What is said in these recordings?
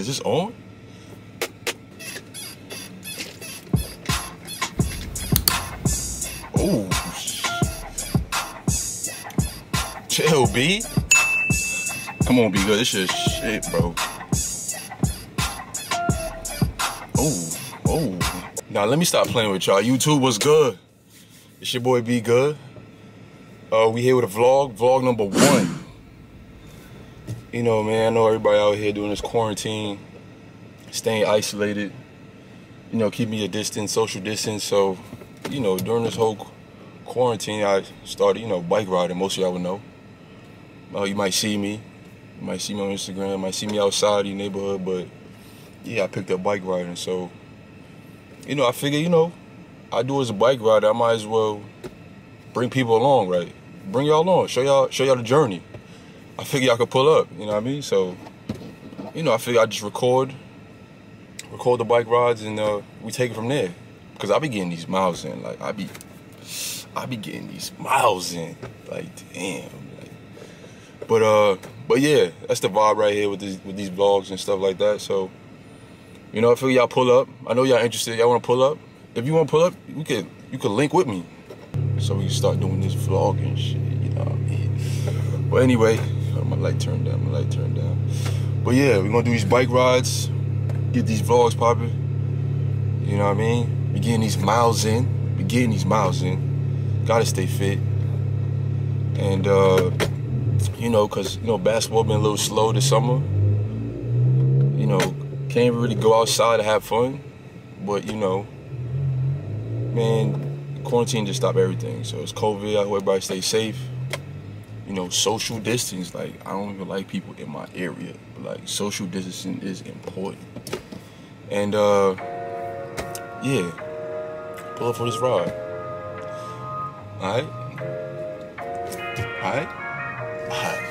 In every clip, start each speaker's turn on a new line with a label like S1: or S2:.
S1: Is this on? Oh. Chill, B. Come on, be good. This shit shit, bro. Oh, oh. Now let me stop playing with y'all. YouTube was good. It's your boy B Good. Uh, we here with a vlog, vlog number one. You know, man, I know everybody out here doing this quarantine, staying isolated, you know, keeping your distance, social distance. So, you know, during this whole quarantine, I started, you know, bike riding. Most of y'all would know. Uh, you might see me. You might see me on Instagram. You might see me outside your neighborhood. But, yeah, I picked up bike riding. So, you know, I figure, you know, I do as a bike rider, I might as well bring people along, right? Bring y'all along, show y'all, show y'all the journey. I figure y'all could pull up, you know what I mean? So, you know, I figure I just record, record the bike rides, and uh, we take it from there. Cause I be getting these miles in, like I be, I be getting these miles in, like damn. Like, but uh, but yeah, that's the vibe right here with these with these vlogs and stuff like that. So, you know, I feel y'all pull up. I know y'all interested. Y'all want to pull up. If you want to pull up, you could you could link with me, so we can start doing this vlog and shit. You know what I mean? But anyway my light turned down, my light turned down. But yeah, we're gonna do these bike rides, get these vlogs popping. You know what I mean? Be getting these miles in, be getting these miles in. Gotta stay fit. And uh, you know, cause you know, basketball been a little slow this summer. You know, can't really go outside to have fun. But you know, man, quarantine just stopped everything. So it's COVID, I hope everybody stay safe you know, social distance. Like, I don't even like people in my area, but like, social distancing is important. And, uh, yeah, pull up for this ride. All right? All right? All right. Alright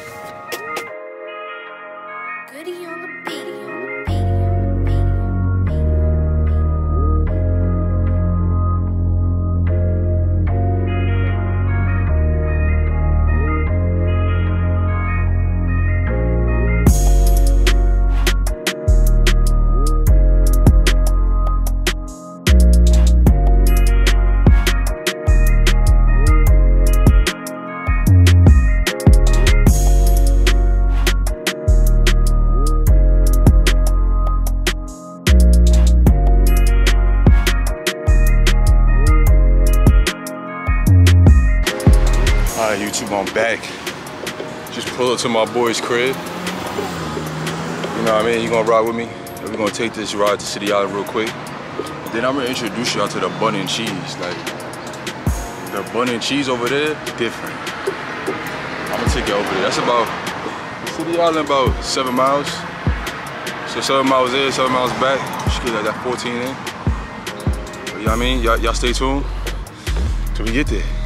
S1: Just pull up to my boy's crib. You know what I mean? You gonna ride with me? We're gonna take this ride to City Island real quick. Then I'm gonna introduce y'all to the bun and cheese. Like, the bun and cheese over there, different. I'm gonna take you over there. That's about, City Island about seven miles. So seven miles there, seven miles back. Should get like that 14 in. You know what I mean? Y'all stay tuned till we get there.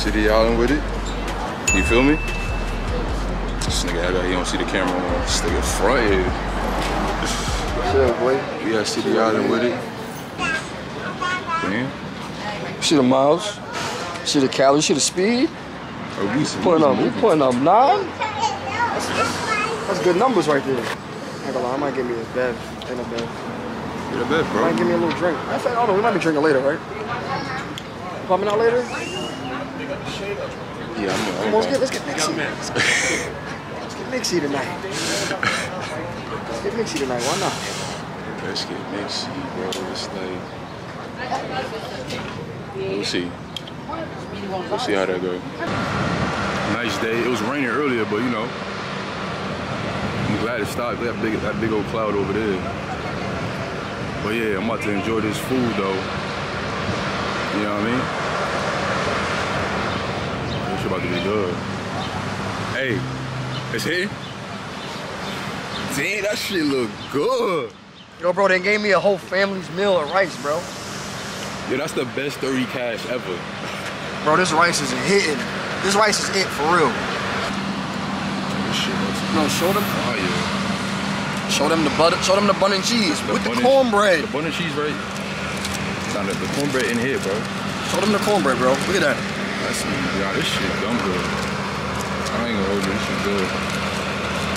S1: City Island with it. You feel me? This nigga had he don't see the camera on. This nigga front here.
S2: What's up, boy?
S1: We at City Island with it. man.
S2: See the miles. See the calories. See the speed.
S1: Oh, Obese.
S2: Putting up. We putting up nine. That's, that's, that's good numbers right there. Ain't gonna lie, I might give me a bed. Ain't a bed.
S1: Get a bed,
S2: Might give me a little drink. I don't know. We might be drinking later, right? Coming out later?
S1: Yeah, I'm,
S2: Come on, let's get, let's get mixy. Let's get mixy tonight. Let's get mixy tonight. Why not?
S1: Let's get mixy, bro. It's like. We'll see. We'll see how that goes. Nice day. It was raining earlier, but you know. I'm glad it stopped. That big, that big old cloud over there. But yeah, I'm about to enjoy this food though. You know what I mean? This shit about to be good. Hey, it's here. Damn, that shit look good.
S2: Yo, bro, they gave me a whole family's meal of rice, bro.
S1: Yeah, that's the best 30 cash ever.
S2: Bro, this rice is hitting. This rice is it for real.
S1: This shit looks
S2: No, show them,
S1: fire.
S2: show them the butter, show them the bun and cheese with the
S1: bun and-
S2: cornbread.
S1: The bun and cheese, right? Nah, the, the cornbread in here, bro.
S2: Show them the cornbread, bro. Look at that.
S1: That's yeah, this shit dumb good. I ain't gonna hold you, this shit good.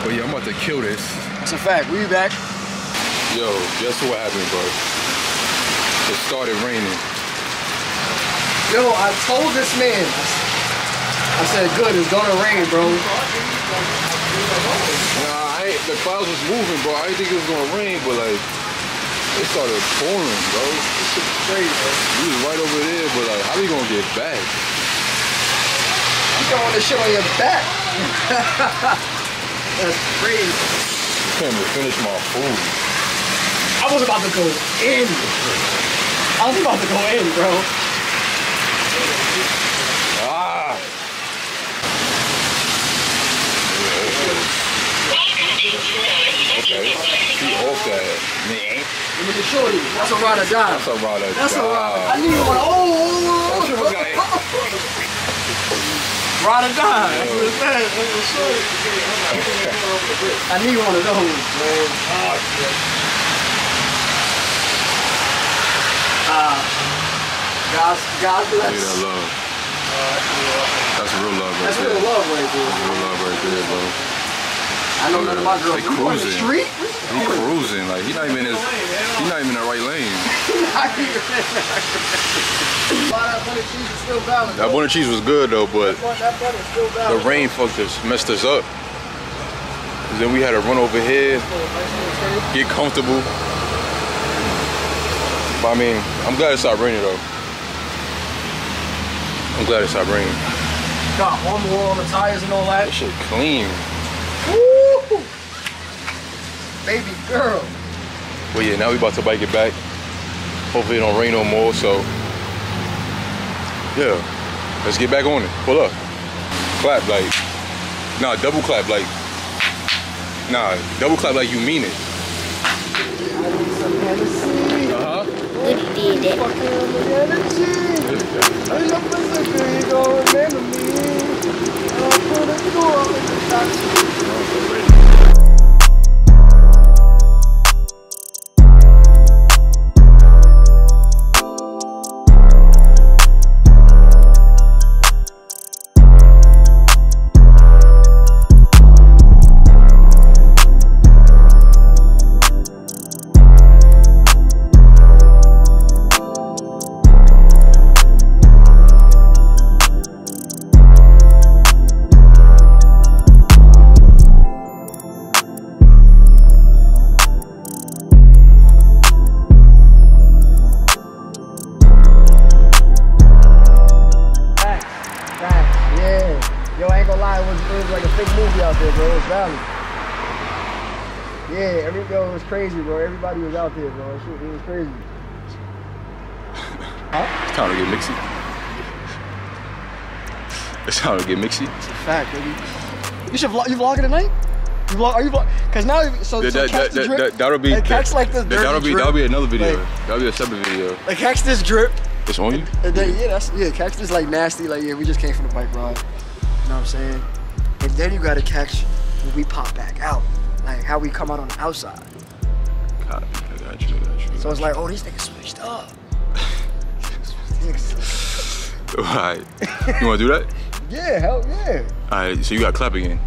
S1: But yeah, I'm about to kill this.
S2: It's a fact. We back.
S1: Yo, guess what happened, bro? It started raining.
S2: Yo, I told this man. I said, good, it's gonna rain, bro.
S1: Nah, I ain't, the clouds was moving, bro. I didn't think it was gonna rain, but like, it started pouring, bro.
S2: This shit crazy, bro.
S1: We was right over there, but like, how we gonna get back?
S2: You throwing this shit on your back. That's crazy.
S1: Can't even finish my food.
S2: I was about to go in. I was about to go in, bro.
S1: Ah! Okay, he off that. Man,
S2: Let me just show you. That's a ride or die.
S1: that's a ride or
S2: That's a ride. I
S1: die.
S2: need one. Oh,
S1: That shit was like-
S2: ride or die. That's what it says. That's what it says. I need one of those, man. Ah, God, God bless.
S1: at that love. That's real love right
S2: That's
S1: there.
S2: real love right there.
S1: Real love right there, bro.
S2: I know none of my girls. We on the
S1: cruising.
S2: street.
S1: He cruising, like he not even in his, he not even in the right lane.
S2: That butter cheese is still valid.
S1: That bun and cheese was good though, but
S2: That butter is still
S1: the rain fucked us, messed us up. Then we had to run over here, get comfortable. But I mean, I'm glad it stopped raining though. I'm glad it stopped raining.
S2: Got armor all on the tires and all that.
S1: That shit clean.
S2: Woo! Baby girl.
S1: Well, yeah, now we about to bike it back. Hopefully it don't rain no more, so yeah. Let's get back on it. Pull up. Clap like, nah, double clap like, nah, double clap like you mean it. Uh-huh.
S3: Good did it.
S2: Facts. Everybody was out there, bro. Shit, it was crazy.
S1: It's time to get mixy. It's time to get mixy.
S2: It's a fact, baby. You should vlog. You vlogging tonight? You vlog? Are you vlog? Cause now, so,
S1: That,
S2: so
S1: that,
S2: catch
S1: that,
S2: the
S1: that,
S2: drip.
S1: that, that'll be
S2: Like, catch like this
S1: that, that'll be
S2: drip.
S1: that'll be another video.
S2: Like-
S1: that'll be a separate video.
S2: Like catch this drip.
S1: It's on you.
S2: Uh, and then, yeah, that's yeah. Catch this like nasty. Like yeah, we just came from the bike ride. You know what I'm saying? And then you gotta catch when we pop back out. Like how we come out on the outside.
S1: God, I got you. I got you.
S2: So it's like, oh, these niggas switched up.
S1: All right. You want to do that?
S2: yeah, hell yeah.
S1: All right. So you got to clap again.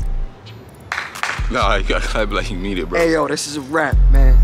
S1: Nah, you got to clap like you mean it, bro.
S2: Hey yo, this is a rap, man.